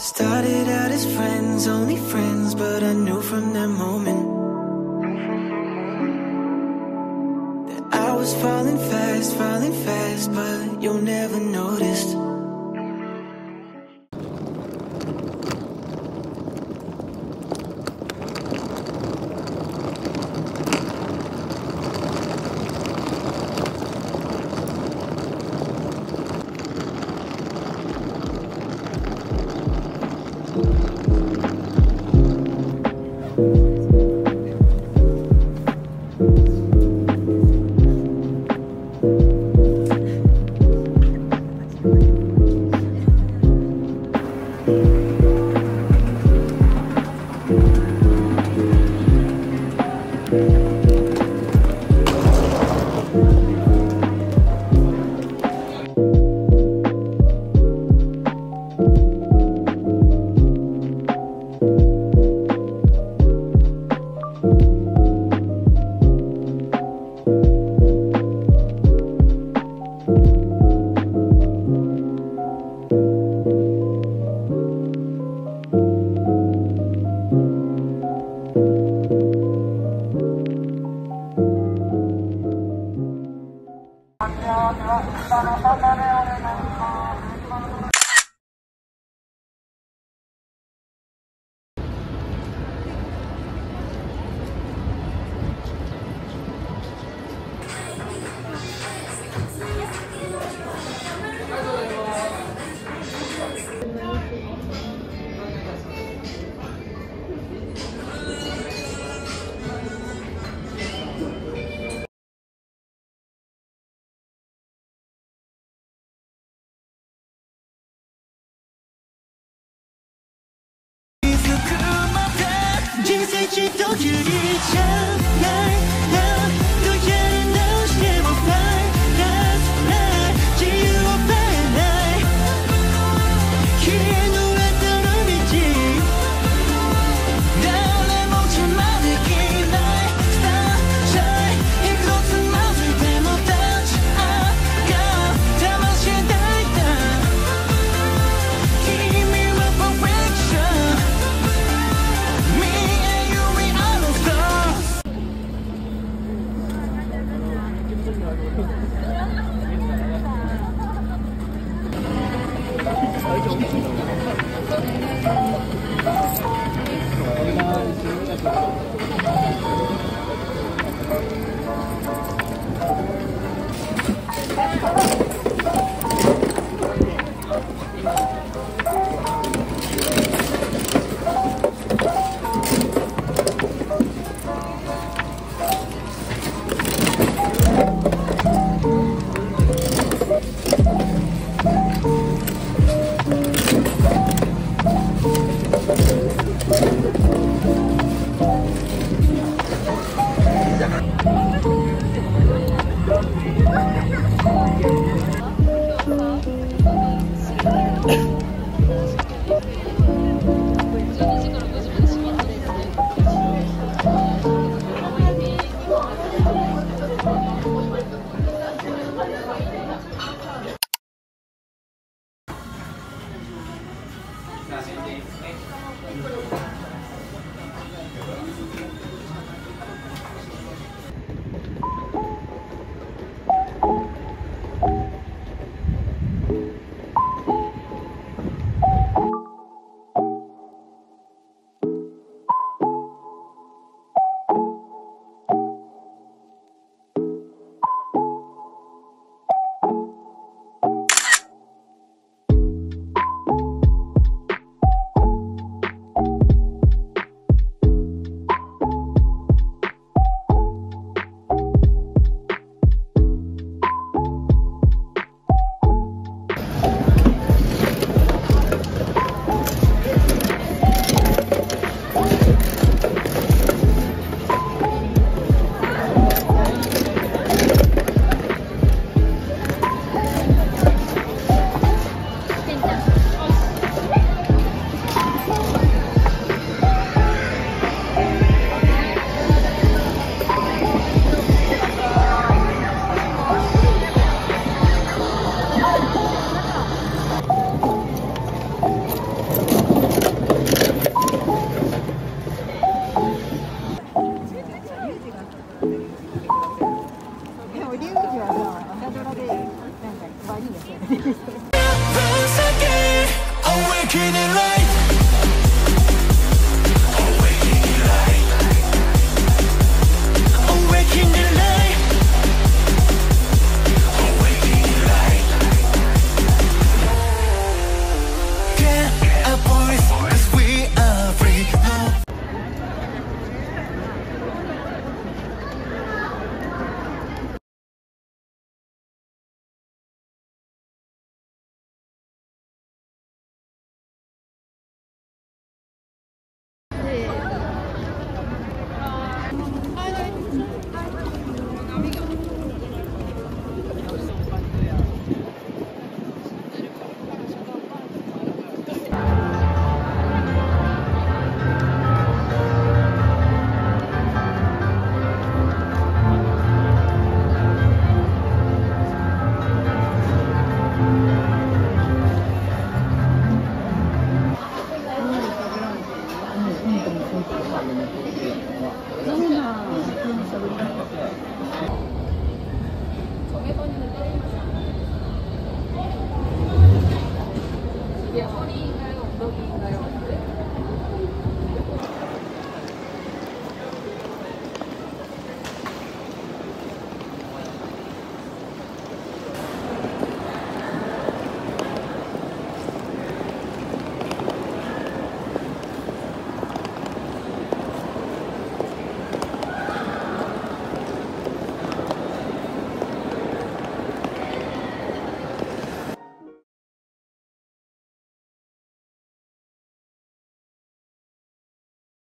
Started out as friends, only friends, but I knew from that moment that I was falling fast, falling fast, but you never noticed. マネオン。人生一度きりじゃ。嗯好的 Gracias.